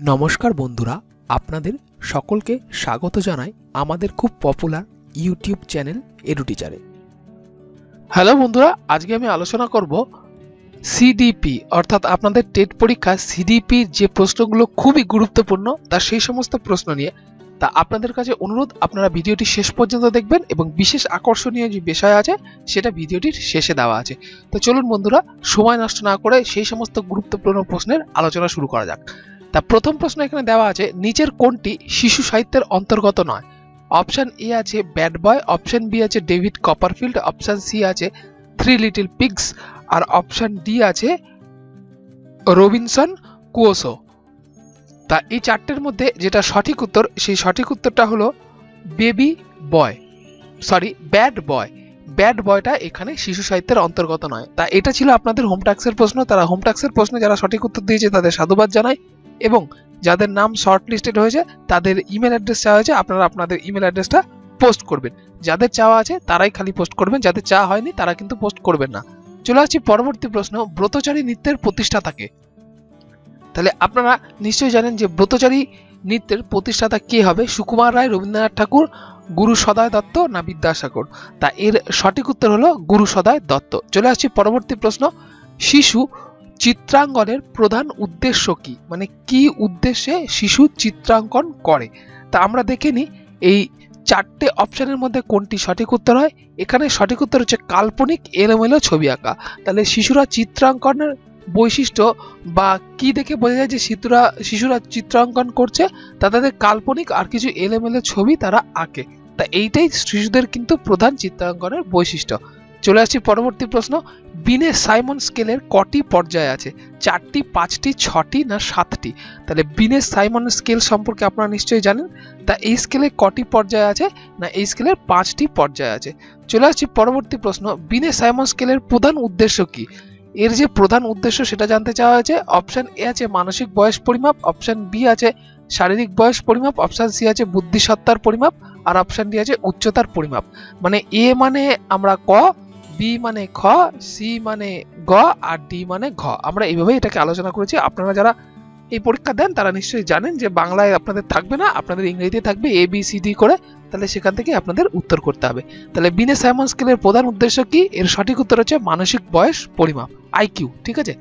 নমস্কার বন্ধুরা, আপনাদের সকলকে স্বাগত জানাই আমাদের খুব পপুলার ইউটিউব চ্যানেল এডু টিচারে হ্যালো বন্ধুরা, আজকে আমি আলোচনা করব সিডিপি অর্থাৎ আপনাদের টেট পরীক্ষা সিডিপির যে প্রশ্নগুলো খুবই গুরুত্বপূর্ণ, তা সেই সমস্ত প্রশ্ন নিয়ে, তা আপনাদের কাছে অনুরোধ, আপনারা ভিডিওটি শেষ পর্যন্ত দেখবেন এবং বিশেষ আকর্ষণীয় যে বিষয় আছে, সেটা ভিডিওটির শেষে দেওয়া আছে। তো চলুন বন্ধুরা, সময় নষ্ট না করে সেই সমস্ত গুরুত্বপূর্ণ প্রশ্নের আলোচনা শুরু করা যাক। তা প্রথম প্রশ্ন এখানে দেওয়া আছে, নিচের কোনটি শিশু সাহিত্যের অন্তর্গত নয়? অপশান এ আছে ব্যাড বয়, অপশান বি আছে ডেভিড কপারফিল্ড, অপশান সি আছে থ্রি লিটল পিগস, আর অপশান ডি আছে রবিনসন কুয়োসো। তা এই চারটের মধ্যে যেটা সঠিক উত্তর, সেই সঠিক উত্তরটা হলো baby boy, sorry, bad boy. Bad বয়টা এখানে শিশু সাহিত্যের অন্তর্গত নয়। তা এটা ছিল আপনাদের হোমটাক্সের প্রশ্ন। তারা হোমটাক্সের প্রশ্নে যারা সঠিক উত্তর দিয়েছে তাদের সাধুবাদ জানাই। এবং যাদের নাম শর্ট লিস্টেড হয়েছে, তাদের ইমেল অ্যাড্রেস চাওয়া হয়েছে, আপনারা আপনাদের ইমেল অ্যাড্রেসটা পোস্ট করবেন। যাদের চাওয়া আছে, তারাই খালি পোস্ট করবেন, যাদের চাওয়া হয়নি, তারা কিন্তু পোস্ট করবেন না। চলে আসছি পরবর্তী প্রশ্ন, ব্রতচারী নৃত্যের প্রতিষ্ঠাতাকে তাহলে আপনারা নিশ্চয়ই জানেন যে ব্রতচারী নৃত্যের প্রতিষ্ঠাতা কে হবে? সুকুমার রায়, রবীন্দ্রনাথ ঠাকুর, গুরু সদয় দত্ত না বিদ্যাসাগর? তা এর সঠিক উত্তর হলো গুরু সদয় দত্ত। চলে আসছি পরবর্তী প্রশ্ন, শিশু চিত্রাঙ্কনের প্রধান উদ্দেশ্য কি? মানে কি উদ্দেশ্যে শিশু চিত্রাঙ্কন করে? তা আমরা দেখে নিই। এই চারটে অপশনের মধ্যে কোনটি সঠিক উত্তর হয়? এখানে সঠিক উত্তর হচ্ছে কাল্পনিক এলোমেলো ছবি আঁকা। তাহলে শিশুরা চিত্রাঙ্কনের বৈশিষ্ট্য বা কি দেখে বোঝা যায় যে শিশুরা শিশুরা চিত্রাঙ্কন করছে? তা তাদের কাল্পনিক আর কিছু এলোমেলো ছবি তারা আঁকে। তা এইটাই শিশুদের কিন্তু প্রধান চিত্রাঙ্কনের বৈশিষ্ট্য। চলে আসছি পরবর্তী প্রশ্ন। বিনে সাইমন স্কেলের কটি পর্যায় আছে? চারটি, পাঁচটি, ছটি না সাতটি? তাহলে বিনে সাইমন স্কেল সম্পর্কে আপনারা নিশ্চয়ই জানেন। তা এই স্কেলে কটি পর্যায় আছে না এই স্কেলের পাঁচটি পর্যায় আছে? চলে আসছি পরবর্তী প্রশ্ন। বিনে সাইমন স্কেলের প্রধান উদ্দেশ্য কি? এর যে প্রধান উদ্দেশ্য সেটা জানতে চাওয়া হয়েছে। অপশান এ আছে মানসিক বয়স পরিমাপ, অপশান বি আছে শারীরিক বয়স পরিমাপ, অপশান সি আছে বুদ্ধিসত্তার পরিমাপ, আর অপশন ডি আছে উচ্চতার পরিমাপ। মানে এ মানে আমরা ক বি মানে খ সি মানে গ, আর ডি মানে ঘ। আমরা এইভাবে এটাকে আলোচনা করেছি। আপনারা যারা এই পরীক্ষা দেন, তারা নিশ্চয়ই জানেন যে বাংলায় আপনাদের থাকবে না, আপনাদের ইংরেজিতে থাকবে এ বি সি ডি করে, তাহলে সেখান থেকে আপনাদের উত্তর করতে হবে। তাহলে বিনে সাইমন স্কেলের প্রধান উদ্দেশ্য কি? এর সঠিক উত্তর হচ্ছে মানসিক বয়স পরিমাপ আইকিউ ঠিক আছে?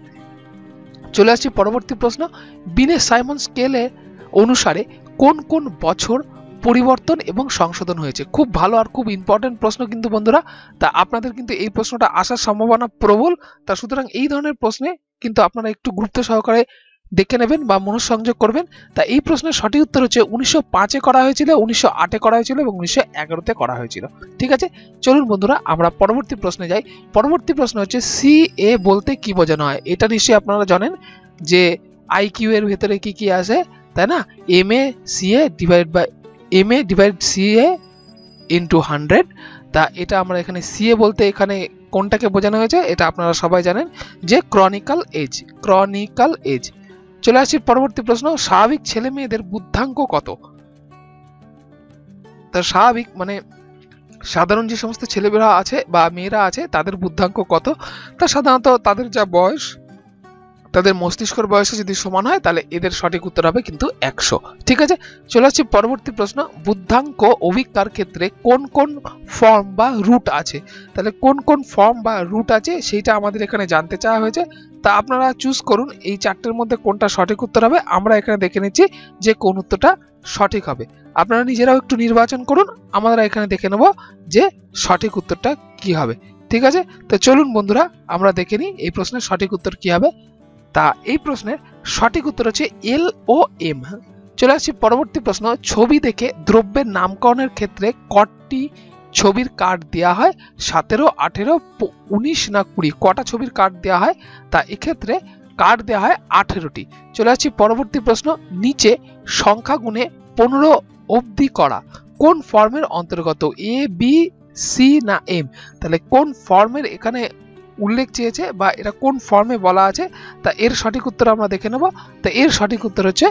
চলে আসছি পরবর্তী প্রশ্ন। বিনে সাইমন স্কেলে অনুসারে কোন কোন বছর পরিবর্তন এবং সংশোধন হয়েছে। খুব ভালো আর খুব ইম্পর্টেন্ট প্রশ্ন কিন্তু বন্ধুরা, তা আপনাদের কিন্তু এই প্রশ্নটা আসার সম্ভাবনা প্রবল। তা সুতরাং এই ধরনের প্রশ্নে কিন্তু আপনারা একটু গুরুত্ব সহকারে দেখে নেবেন বা মনঃসংযোগ করবেন। তা এই প্রশ্নের সঠিক উত্তর হচ্ছে উনিশশো পাঁচে করা হয়েছিল, উনিশশো আটে করা হয়েছিল এবং উনিশশো এগারোতে করা হয়েছিল। ঠিক আছে? চলুন বন্ধুরা, আমরা পরবর্তী প্রশ্নে যাই। পরবর্তী প্রশ্ন হচ্ছে সি এ বলতে কি বোঝানো হয়? এটা নিশ্চয়ই আপনারা জানেন যে আইকিউ এর ভেতরে কি কি আছে তাই না? M A C A divide by M A divide C A into hundred তা এটা আমরা এখানে সি এ বলতে এখানে কোনটাকে বোঝানো হয়েছে, এটা আপনারা সবাই জানেন যে ক্রনিক্যাল এজ ক্রনিক্যাল এজ চলে আসছি পরবর্তী প্রশ্ন, স্বাভাবিক ছেলে মেয়েদের বুদ্ধাঙ্ক কত? তা স্বাভাবিক মানে সাধারণ যে সমস্ত ছেলেমেয়েরা আছে বা মেয়েরা আছে, তাদের বুদ্ধাঙ্ক কত? তা সাধারণত তাদের যা বয়স তাদের মস্তিষ্কর বয়সে যদি সমান হয়, তাহলে এদের সঠিক উত্তর হবে কিন্তু একশো। ঠিক আছে? চলে আসছি পরবর্তী প্রশ্ন। বুদ্ধাঙ্ক অভিজ্ঞার ক্ষেত্রে কোন কোন ফর্ম বা রুট আছে? তাহলে কোন কোন ফর্ম বা রুট আছে, সেইটা আমাদের এখানে জানতে চাওয়া হয়েছে। তা আপনারা চুজ করুন, এই চারটের মধ্যে কোনটা সঠিক উত্তর হবে, আমরা এখানে দেখে নিচ্ছি যে কোন উত্তরটা সঠিক হবে। আপনারা নিজেরাও একটু নির্বাচন করুন, আমরা এখানে দেখে নেব যে সঠিক উত্তরটা কি হবে। ঠিক আছে? তো চলুন বন্ধুরা, আমরা দেখে নিই এই প্রশ্নের সঠিক উত্তর কি হবে। তা এই প্রশ্নের সঠিক উত্তর হচ্ছে এল ও এম চলে আসছি পরবর্তী প্রশ্ন। ছবি দেখে দ্রব্যের নামকরণের ক্ষেত্রে কটি ছবির কার্ড দেওয়া হয়? সতেরো, আঠেরো উনিশ না কুড়ি? কটা ছবির কার্ড দেওয়া হয়? তা এক্ষেত্রে কার্ড দেওয়া হয় আঠেরোটি। চলে আসছি পরবর্তী প্রশ্ন। নিচে সংখ্যা গুণে পনেরো অবধি করা। কোন ফর্মের অন্তর্গত? এ বি সি না এম তাহলে কোন ফর্মের এখানে উল্লেখ চেয়েছে বা এটা কোন ফর্মে বলা আছে, তা এর সঠিক উত্তর আমরা দেখে নেব। তা এর সঠিক উত্তর হচ্ছে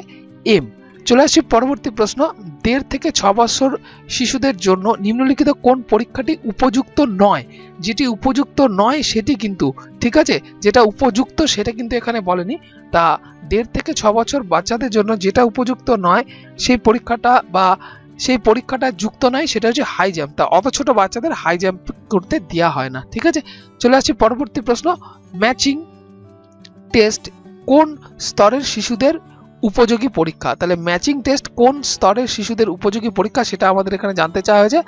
এম চলে আসছি পরবর্তী প্রশ্ন। দেড় থেকে ছ বছর শিশুদের জন্য নিম্নলিখিত কোন পরীক্ষাটি উপযুক্ত নয়? যেটি উপযুক্ত নয় সেটি কিন্তু, ঠিক আছে? যেটা উপযুক্ত সেটা কিন্তু এখানে বলেনি। তা দেড় থেকে ছ বছর বাচ্চাদের জন্য যেটা উপযুক্ত নয়, সেই পরীক্ষাটা বা সেই পরীক্ষাটা যুক্ত নয়, সেটা হচ্ছে হাই জাম্প তা অত ছোট বাচ্চাদের হাই জাম্প করতে দেওয়া হয় না, ঠিক আছে? চলে আসছি পরবর্তী প্রশ্ন। ম্যাচিং টেস্ট কোন স্তরের শিশুদের উপযোগী পরীক্ষা? তাহলে ম্যাচিং টেস্ট কোন স্তরের শিশুদের উপযোগী পরীক্ষা সেটা আমাদের এখানে জানতে চাওয়া হয়েছে।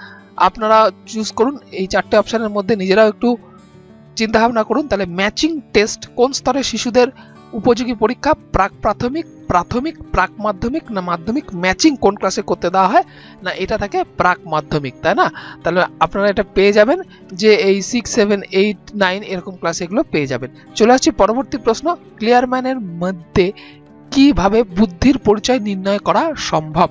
আপনারা চুজ করুন, এই চারটে অপশানের মধ্যে নিজেরাও একটু চিন্তা ভাবনা করুন। তাহলে ম্যাচিং টেস্ট কোন স্তরের শিশুদের উপযোগী পরীক্ষা, প্রাক প্রাথমিক প্রাথমিক, প্রাক মাধ্যমিক, না মাধ্যমিক ম্যাচিং কোন ক্লাসে করতে দেওয়া হয়, না এটা থাকে প্রাক মাধ্যমিক, তাই না? তাহলে আপনারা এটা পেয়ে যাবেন যে এই সিক্স সেভেন এইট নাইন এরকম ক্লাস এগুলো পেয়ে যাবেন। চলে আসছি পরবর্তী প্রশ্ন ক্লিয়ার ম্যানের মধ্যে কীভাবে বুদ্ধির পরিচয় নির্ণয় করা সম্ভব?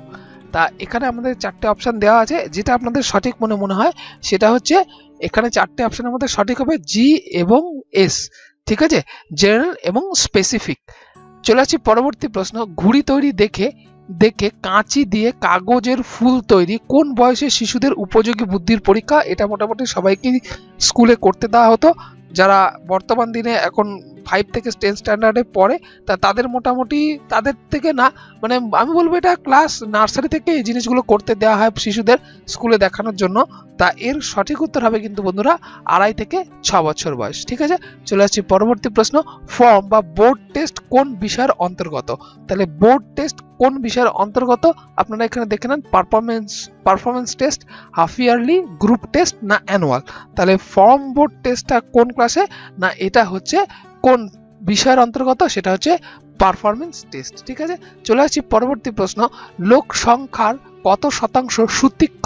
তা এখানে আমাদের চারটে অপশান দেওয়া আছে, যেটা আপনাদের সঠিক মনে মনে হয়, সেটা হচ্ছে এখানে চারটে অপশানের মধ্যে সঠিক হবে জি এবং এস ঠিক আছে? জেনারেল এবং স্পেসিফিক চলে আসছি পরবর্তী প্রশ্ন। ঘুড়ি তৈরি দেখে দেখে কাঁচি দিয়ে কাগজের ফুল তৈরি। কোন বয়সে শিশুদের উপযোগী বুদ্ধির পরীক্ষা? এটা মোটামুটি সবাইকে স্কুলে করতে দেওয়া হতো। যারা বর্তমান দিনে এখন ফাইভ থেকে টেন স্ট্যান্ডার্ডে পড়ে তা তাদের মোটামুটি তাদের থেকে না মানে আমি বলব এটা ক্লাস নার্সারি থেকে এই জিনিসগুলো করতে দেওয়া হয় শিশুদের স্কুলে দেখানোর জন্য। তা এর সঠিক উত্তর হবে কিন্তু বন্ধুরা আড়াই থেকে ছ বছর বয়স, ঠিক আছে? চলে আসছি পরবর্তী প্রশ্ন। ফর্ম বা বোর্ড টেস্ট কোন বিষয়ের অন্তর্গত? তাহলে বোর্ড টেস্ট কোন বিষয়ের অন্তর্গত? আপনারা এখানে দেখে নেন performance performance test half yearly group test না অ্যানুয়াল তাহলে ফর্ম বোর্ড টেস্টটা কোন ক্লাসে না, এটা হচ্ছে কোন বিষয়ের অন্তর্গত সেটা হচ্ছে পারফরমেন্স টেস্ট ঠিক আছে? চলে আসছি পরবর্তী প্রশ্ন। লোক সংখ্যার কত শতাংশ সুতীক্ষ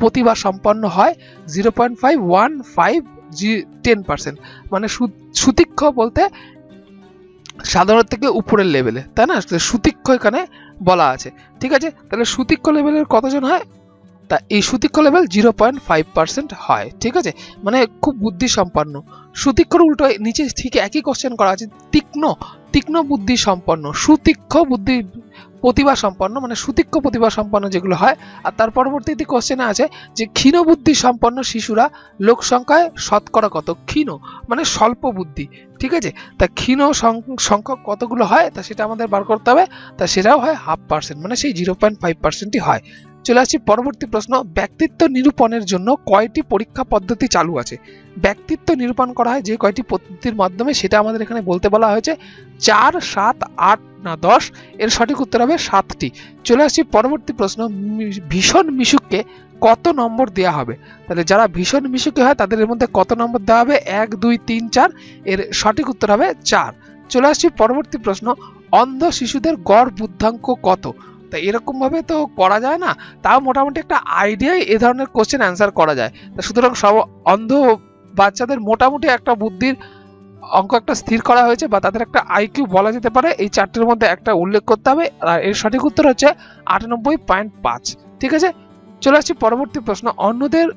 প্রতিভা সম্পন্ন হয়? Zero point five one five জি টেন পার্সেন্ট মানে সুতীক্ষ বলতে সাধারণ থেকে উপরের লেভেলে তাই না? সুতীক্ষ এখানে বলা আছে। ঠিক আছে? তাহলে সুতীক্ষ লেভেলের কতজন হয়? তা এই সুতীক্ষ level zero point five percent হয়, ঠিক আছে? মানে খুব বুদ্ধি সম্পন্ন সুতীক্ষর উল্টো নিচে ঠিক একই কোশ্চেন করা আছে, তীক্ষ্ণ তীক্ষ্ণ বুদ্ধি সম্পন্ন সুতীক্ষ্ণ বুদ্ধি প্রতিভা সম্পন্ন মানে সুতীক্ষ্ণ প্রতিভা সম্পন্ন যেগুলো হয়। আর তার পরবর্তীতে কোশ্চেনে আছে যে ক্ষীণ বুদ্ধি সম্পন্ন শিশুরা লোক সংখ্যায় শতকরা কত? ক্ষীণ মানে স্বল্প বুদ্ধি, ঠিক আছে? তা ক্ষীণ সংখ্যক কতগুলো হয়? তা সেটা আমাদের বার করতে হবে। তা সেটাও হয় হাফ পার্সেন্ট মানে সেই জিরো পয়েন্ট ফাইভ পার্সেন্টই হয়। চলে আসছি পরবর্তী প্রশ্ন, ব্যক্তিত্ব নিরূপণের জন্য কয়টি পরীক্ষা পদ্ধতি চালু আছে? ব্যক্তিত্ব নিরূপণ করা হয় যে কয়টি পদ্ধতির মাধ্যমে সেটা আমাদের এখানে বলতে বলা হয়েছে। চার, সাত, আট না দশ? এর সঠিক উত্তর হবে সাতটি। চলে আসছি পরবর্তী প্রশ্ন ভীষণ মিশুককে কত নম্বর দেওয়া হবে? তাহলে যারা ভীষণ মিশুকে হয় তাদের এর মধ্যে কত নম্বর দেওয়া হবে? এক, দুই, তিন, চার। এর সঠিক উত্তর হবে চার। চলে আসছি পরবর্তী প্রশ্ন, অন্ধ শিশুদের গড় বুদ্ধাঙ্ক কত? তা এরকম ভাবে তো করা যায় না। তাও মোটামুটি একটা আইডিয়ায় এ ধরনের কোশ্চেন অ্যান্সার করা যায়। তা সুতরাং সব অন্ধ বাচ্চাদের মোটামুটি একটা বুদ্ধির অঙ্ক একটা স্থির করা হয়েছে বা তাদের একটা আইকিউ বলা যেতে পারে। এই চারটির মধ্যে একটা উল্লেখ করতে হবে। আর এর সঠিক উত্তর হচ্ছে আটানব্বই পয়েন্ট পাঁচ। ঠিক আছে? চলে আসছি পরবর্তী প্রশ্ন। অন্যদের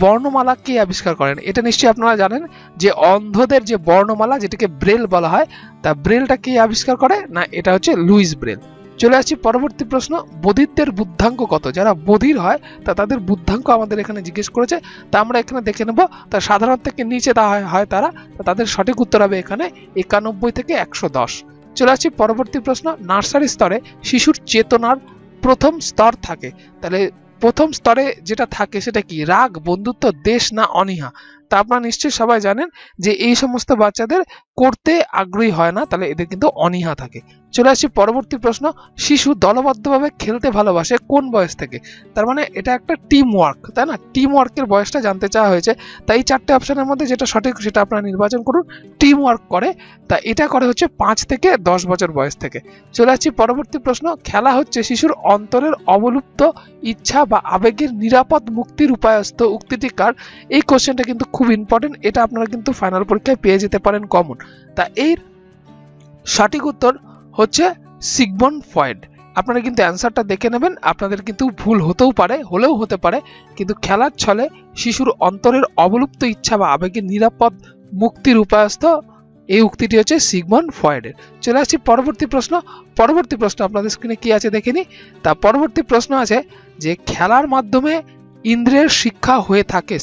বর্ণমালা কে আবিষ্কার করেন? এটা নিশ্চয়ই আপনারা জানেন যে অন্ধদের যে বর্ণমালা, যেটাকে ব্রেল বলা হয়, তা ব্রেলটা কে আবিষ্কার করে? না, এটা হচ্ছে লুইস ব্রেল। চলে আসছি পরবর্তী প্রশ্ন বধিরদের বুদ্ধাঙ্ক কত? যারা বধির হয়, তা তাদের বুদ্ধাঙ্ক আমাদের এখানে জিজ্ঞেস করেছে, তা আমরা এখানে দেখে নেব। তা সাধারণ থেকে নিচে তা হয় তারা? তাদের সঠিক উত্তর হবে এখানে একানব্বই থেকে একশো দশ। চলে আসছি পরবর্তী প্রশ্ন, নার্সারি স্তরে শিশুর চেতনার প্রথম স্তর থাকে। তাহলে প্রথম স্তরে যেটা থাকে সেটা কি? রাগ, বন্ধুত্ব, দেশ না অনীহা? তা আপনারা নিশ্চয়ই সবাই জানেন যে এই সমস্ত বাচ্চাদের করতে আগ্রহী হয় না, তাহলে এদের কিন্তু অনীহা থাকে। চলে আসছি পরবর্তী প্রশ্ন, শিশু দলবদ্ধভাবে খেলতে ভালোবাসে কোন বয়স থেকে? তার মানে এটা একটা টিম ওয়ার্ক তাই না? টিম ওয়ার্কের বয়সটা জানতে চাওয়া হয়েছে, তাই এই চারটে অপশনের মধ্যে যেটা সঠিক সেটা আপনারা নির্বাচন করুন টিম ওয়ার্ক করে। তা এটা করে হচ্ছে পাঁচ থেকে দশ বছর বয়স থেকে। চলে আসছি পরবর্তী প্রশ্ন, খেলা হচ্ছে শিশুর অন্তরের অবলুপ্ত ইচ্ছা বা আবেগের নিরাপদ মুক্তির উপায়স্থ উক্তিটি কার? এই কোশ্চেনটা কিন্তু খুব ইম্পর্টেন্ট এটা আপনারা কিন্তু ফাইনাল পরীক্ষায় পেয়ে যেতে পারেন কমন তা এর সঠিক উত্তর হচ্ছে সিগমন ফয়েড আপনারা কিন্তু অ্যান্সারটা দেখে নেবেন, আপনাদের কিন্তু ভুল হতেও পারে, হলেও হতে পারে, কিন্তু খেলার ছলে শিশুর অন্তরের অবলুপ্ত ইচ্ছা বা আবেগের নিরাপদ মুক্তির উপায়স্থ এই উক্তিটি হচ্ছে সিগমন ফয়েডের চলে আসছি পরবর্তী প্রশ্ন। পরবর্তী প্রশ্ন আপনাদের স্ক্রিনে কি আছে দেখে নি? তা পরবর্তী প্রশ্ন আছে যে খেলার মাধ্যমে ইন্দ্রের শিক্ষা হয়ে থাকে।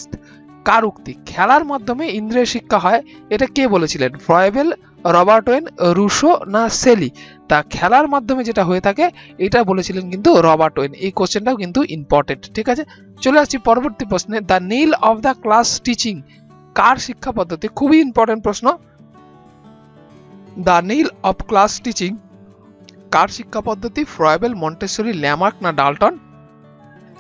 কার উক্তি? খেলার মাধ্যমে ইন্দ্রিয় শিক্ষা হয়, এটা কে বলেছিলেন? ফ্রয়েবেল রবার্ট ওয়েন রুশো না সেলি? তা খেলার মাধ্যমে যেটা হয়ে থাকে, এটা বলেছিলেন কিন্তু রবার্ট ওয়েন এই কোশ্চেনটাও কিন্তু ইম্পর্টেন্ট ঠিক আছে? চলে আসছি পরবর্তী প্রশ্নে। The Neill of the class teaching, কার শিক্ষা পদ্ধতি? খুবই ইম্পর্টেন্ট প্রশ্ন। The Neill of class teaching, কার শিক্ষা পদ্ধতি? ফ্রয়েবেল মন্টেশ্বরী ল্যামার্ক না ডালটন?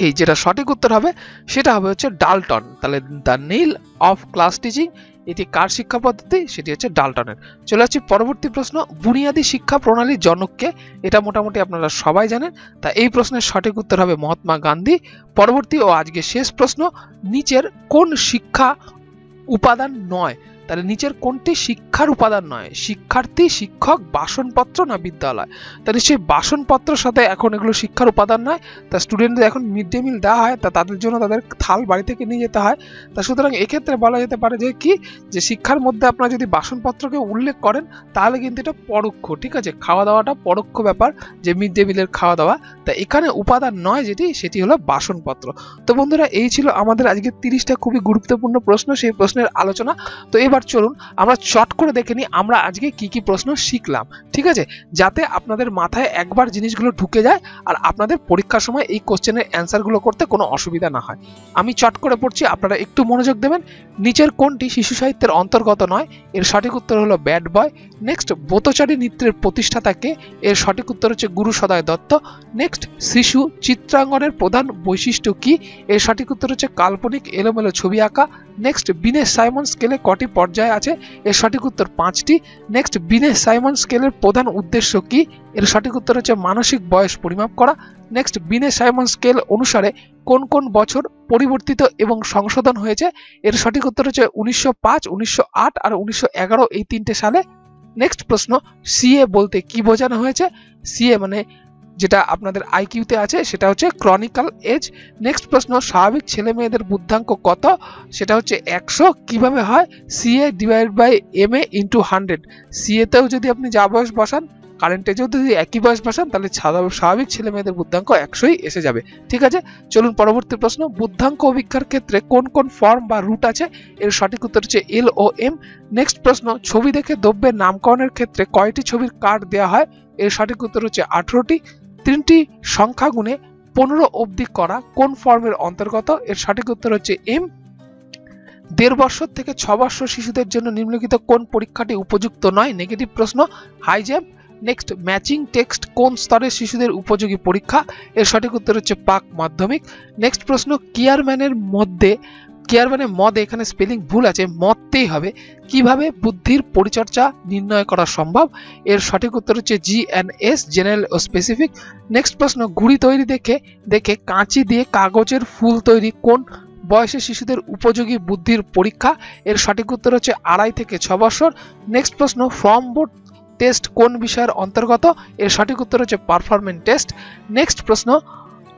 এই যেটা সঠিক উত্তর হবে, সেটা হবে হচ্ছে ডালটন। তাহলে the Neill of class teaching এটি কার শিক্ষা পদ্ধতি? সেটি হচ্ছে ডালটনের। চলে আসছি পরবর্তী প্রশ্ন, বুনিয়াদী শিক্ষা প্রণালীর জনককে এটা মোটামুটি আপনারা সবাই জানেন। তা এই প্রশ্নের সঠিক উত্তর হবে মহাত্মা গান্ধী। পরবর্তী ও আজকে শেষ প্রশ্ন, নিচের কোন শিক্ষা উপাদান নয়? তাহলে নিচের কোনটি শিক্ষার উপাদান নয়? শিক্ষার্থী, শিক্ষক, বাসনপত্র না বিদ্যালয়? তাহলে সেই বাসনপত্রের সাথে এখন এগুলো শিক্ষার উপাদান নয়। তা স্টুডেন্টদের এখন মিড ডে মিল দেওয়া হয়, তা তাদের জন্য তাদের থাল বাড়ি থেকে নিয়ে যেতে হয়। তা সুতরাং এক্ষেত্রে বলা যেতে পারে যে কি? যে শিক্ষার মধ্যে আপনারা যদি বাসনপত্রকে উল্লেখ করেন, তাহলে কিন্তু এটা পরোক্ষ, ঠিক আছে? খাওয়া দাওয়াটা পরোক্ষ ব্যাপার, যে মিড ডে মিলের খাওয়া দাওয়া তা এখানে উপাদান নয় যেটি, সেটি হলো বাসনপত্র। তো বন্ধুরা, এই ছিল আমাদের আজকে তিরিশটা খুবই গুরুত্বপূর্ণ প্রশ্ন, সেই প্রশ্নের আলোচনা। তো এবার চলুন আমরা চট করে দেখে নিই আমরা আজকে কি কি প্রশ্ন শিখলাম, ঠিক আছে? যাতে আপনাদের মাথায় একবার জিনিসগুলো ঢুকে যায় আর আপনাদের পরীক্ষার সময় এই কোশ্চেনের অ্যান্সারগুলো করতে কোনো অসুবিধা না হয়। আমি চট করে পড়ছি, আপনারা একটু মনোযোগ দেবেন। নিচের কোনটি শিশু সাহিত্যের অন্তর্গত নয়? এর সঠিক উত্তর হলো ব্যাড বয় নেক্সট বোতচারী নৃত্যের প্রতিষ্ঠাতাকে এর সঠিক উত্তর হচ্ছে গুরু সদয় দত্ত। নেক্সট শিশু চিত্রাঙ্গনের প্রধান বৈশিষ্ট্য কি? এর সঠিক উত্তর হচ্ছে কাল্পনিক এলোমেলো ছবি আঁকা। নেক্সট বিনে সাইমন স্কেলে কটি পর্যায় আছে? এর সঠিক উত্তর পাঁচটি। নেক্সট বিনে সাইমন স্কেলের প্রধান উদ্দেশ্য কি? এর সঠিক উত্তর হচ্ছে মানসিক বয়স পরিমাপ করা। নেক্সট বিনে সাইমন স্কেল অনুসারে কোন কোন বছর পরিবর্তিত এবং সংশোধন হয়েছে? এর সঠিক উত্তর হচ্ছে উনিশশো পাঁচ, উনিশশো আট আর উনিশশো এগারো এই তিনটে সালে। নেক্সট প্রশ্ন সিএ বলতে কি বোঝানো হয়েছে? সিএ মানে যেটা আপনাদের আইকিউতে আছে, সেটা হচ্ছে ক্রনিক্যাল এজ নেক্সট প্রশ্ন, স্বাভাবিক ছেলে মেয়েদের বুদ্ধাঙ্ক কত? সেটা হচ্ছে একশো। কীভাবে হয়? CA divide by M A into hundred সিএতেও যদি আপনি যা বয়স বসান কারেন্টেজেও যদি একই বয়স বসান, তাহলে স্বাভাবিক ছেলে মেয়েদের বুদ্ধাঙ্ক একশোই এসে যাবে। ঠিক আছে? চলুন পরবর্তী প্রশ্ন। বুদ্ধাঙ্ক অভিক্ষার ক্ষেত্রে কোন কোন ফর্ম বা রুট আছে? এর সঠিক উত্তর হচ্ছে এল ও এম নেক্সট প্রশ্ন, ছবি দেখে দ্রব্যের নামকরণের ক্ষেত্রে কয়টি ছবির কার্ড দেওয়া হয়? এর সঠিক উত্তর হচ্ছে আঠেরোটি। তিনটি সংখ্যা গুণে পনেরো অবধি করা কোন ফর্মের অন্তর্গত? এর সঠিক উত্তর হচ্ছে এম। দেড় বছর থেকে ছ বছর শিশুদের জন্য নিম্নলিখিত কোন পরীক্ষাটি উপযুক্ত নয়? নেগেটিভ প্রশ্ন। High jump next matching text কোন স্তরের শিশুদের উপযোগী পরীক্ষা? এর সঠিক উত্তর হচ্ছে পাক মাধ্যমিক। নেক্সট প্রশ্ন কেয়ারম্যানের মধ্যে কেয়ারম্যানের মদ, এখানে স্পেলিং ভুল আছে, মদতেই হবে। কীভাবে বুদ্ধির পরিচর্যা নির্ণয় করা সম্ভব? এর সঠিক উত্তর হচ্ছে জি এন এস জেনারেল ও স্পেসিফিক নেক্সট প্রশ্ন ঘুড়ি তৈরি দেখে দেখে কাঁচি দিয়ে কাগজের ফুল তৈরি কোন বয়সে শিশুদের উপযোগী বুদ্ধির পরীক্ষা? এর সঠিক উত্তর হচ্ছে আড়াই থেকে ছ বছর। নেক্সট প্রশ্ন ফর্ম বোর্ড টেস্ট কোন বিষয়ের অন্তর্গত? এর সঠিক উত্তর হচ্ছে পারফরমেন্স টেস্ট নেক্সট প্রশ্ন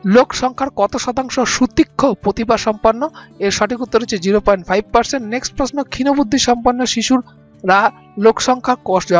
লোক সংখ্যার কত শতাংশ সুতীক্ষ্ণ প্রতিভা সম্পন্ন? এর সঠিক উত্তর হচ্ছে zero point five percent. Next প্রশ্ন, ক্ষীণবুদ্ধি সম্পন্ন শিশুরা লোক সংখ্যা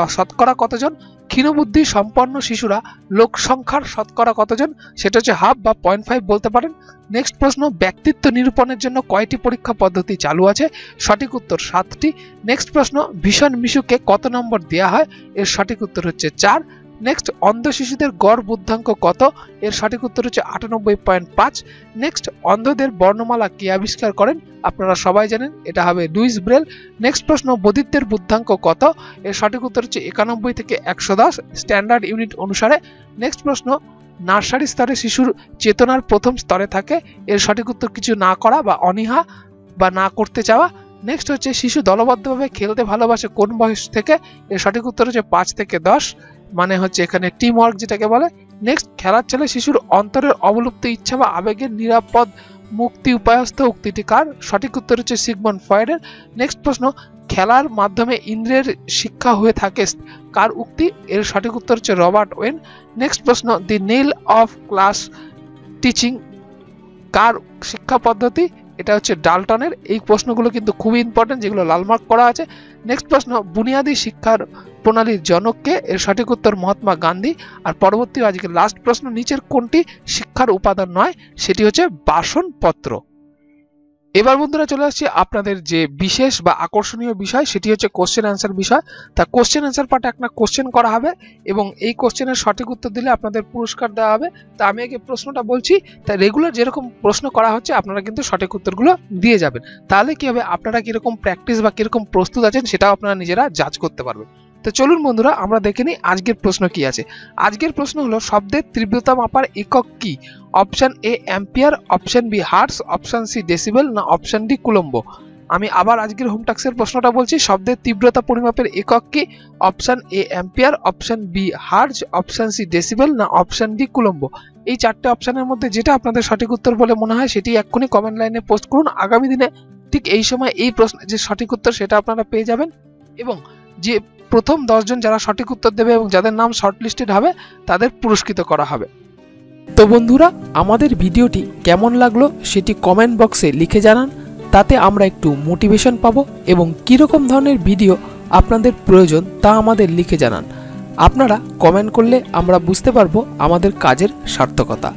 শতকরা কতজন? ক্ষীণবুদ্ধি সম্পন্ন শিশুরা লোক সংখ্যার শতকরা কতজন? সেটা হচ্ছে হাফ বা পয়েন্ট ফাইভ বলতে পারেন। নেক্সট প্রশ্ন, ব্যক্তিত্ব নিরূপণের জন্য কয়টি পরীক্ষা পদ্ধতি চালু আছে? সঠিক উত্তর সাতটি। নেক্সট প্রশ্ন, ভীষণ মিশুকে কত নম্বর দেওয়া হয়? এর সঠিক উত্তর হচ্ছে চার। নেক্সট অন্ধ শিশুদের গড় বুদ্ধাঙ্ক কত? এর সঠিক উত্তর হচ্ছে আটানব্বই পয়েন্ট পাঁচ। নেক্সট অন্ধদের বর্ণমালা কে আবিষ্কার করেন? আপনারা সবাই জানেন, এটা হবে লুইস ব্রেল। নেক্সট প্রশ্ন, বদিত্বের বুদ্ধাঙ্ক কত? এর সঠিক উত্তর হচ্ছে একানব্বই থেকে একশো দশ, স্ট্যান্ডার্ড ইউনিট অনুসারে। নেক্সট প্রশ্ন, নার্সারি স্তরে শিশুর চেতনার প্রথম স্তরে থাকে। এর সঠিক উত্তর, কিছু না করা বা অনীহা বা না করতে চাওয়া। নেক্সট হচ্ছে, শিশু দলবদ্ধভাবে খেলতে ভালোবাসে কোন বয়স থেকে? এর সঠিক উত্তর হচ্ছে পাঁচ থেকে দশ। মানে হচ্ছে এখানে টিম ওয়ার্ক যেটাকে বলে নেক্সট খেলার ছেলে শিশুর অন্তরের অবলুপ্ত ইচ্ছা বা আবেগের নিরাপদ মুক্তি উপায়স্থ উক্তিটি কার? সঠিক উত্তর হচ্ছে সিগমন ফয়েডের নেক্সট প্রশ্ন, খেলার মাধ্যমে ইন্দ্রিয়ের শিক্ষা হয়ে থাকে কার উক্তি? এর সঠিক উত্তর হচ্ছে রবার্ট ওয়েন। নেক্সট প্রশ্ন the Nell of class teaching কার শিক্ষা পদ্ধতি? এটা হচ্ছে ডালটনের। এই প্রশ্নগুলো কিন্তু খুবই ইম্পর্টেন্ট যেগুলো লালমার্ক করা আছে। নেক্সট প্রশ্ন, বুনিয়াদী শিক্ষার প্রণালীর জনককে এর সঠিক উত্তর মহাত্মা গান্ধী। আর পরবর্তী আজকে লাস্ট প্রশ্ন, নিচের কোনটি শিক্ষার উপাদান নয়, সেটি হচ্ছে বাসনপত্র। এবার বন্ধুরা চলে আসছি আপনাদের যে বিশেষ বা আকর্ষণীয় বিষয়, সেটি হচ্ছে কোশ্চেন অ্যান্সার বিষয়। তা কোশ্চেন অ্যান্সার পার্টে একটা কোশ্চেন করা হবে এবং এই কোশ্চেনের সঠিক উত্তর দিলে আপনাদের পুরস্কার দেওয়া হবে। তা আমি আগে প্রশ্নটা বলছি, তা রেগুলার যেরকম প্রশ্ন করা হচ্ছে, আপনারা কিন্তু সঠিক উত্তরগুলো দিয়ে যাবেন। তাহলে কি হবে? আপনারা কীরকম প্র্যাকটিস বা কীরকম প্রস্তুত আছেন, সেটাও আপনারা নিজেরা জাজ করতে পারবেন। তো চলুন বন্ধুরা, আমরা দেখে নিই আজকের প্রশ্ন কি আছে। আজকের প্রশ্ন হলো শব্দের তীব্রতা মাপার একক কি? Option A ampere, option B hertz option C decibel, না অপশন ডি কুলম্ব? আমি আবার আজকের হোমটাক্সের প্রশ্নটা বলছি, শব্দের তীব্রতা পরিমাপের একক কি? Option A ampere, option B hertz option C decibel, না অপশন ডি কুলম্ব? এই চারটে অপশনের মধ্যে যেটা আপনাদের সঠিক উত্তর বলে মনে হয়, সেটি এক্ষুনি কমেন্ট লাইনে পোস্ট করুন। আগামী দিনে ঠিক এই সময় এই প্রশ্ন যে সঠিক উত্তর সেটা আপনারা পেয়ে যাবেন। এবং যে প্রথম দশজন যারা সঠিক উত্তর দেবে এবং যাদের নাম শর্টলিস্টেড হবে, তাদের পুরস্কৃত করা হবে। তো বন্ধুরা, আমাদের ভিডিওটি কেমন লাগল সেটি কমেন্ট বক্সে লিখে জানান। তাতে আমরা একটু মোটিভেশন পাবো এবং কীরকম ধরনের ভিডিও আপনাদের প্রয়োজন তা আমাদের লিখে জানান। আপনারা কমেন্ট করলে আমরা বুঝতে পারব আমাদের কাজের সার্থকতা।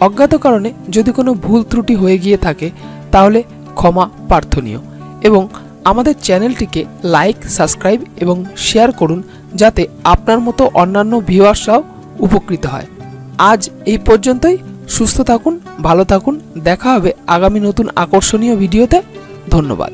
অজ্ঞাত কারণে যদি কোনো ভুল ত্রুটি হয়ে গিয়ে থাকে, তাহলে ক্ষমা প্রার্থনীয়। এবং আমাদের চ্যানেলটিকে লাইক, সাবস্ক্রাইব এবং শেয়ার করুন যাতে আপনার মতো অন্যান্য ভিউয়ার্সরাও উপকৃত হয়। আজ এই পর্যন্তই। সুস্থ থাকুন, ভালো থাকুন। দেখা হবে আগামী নতুন আকর্ষণীয় ভিডিওতে। ধন্যবাদ।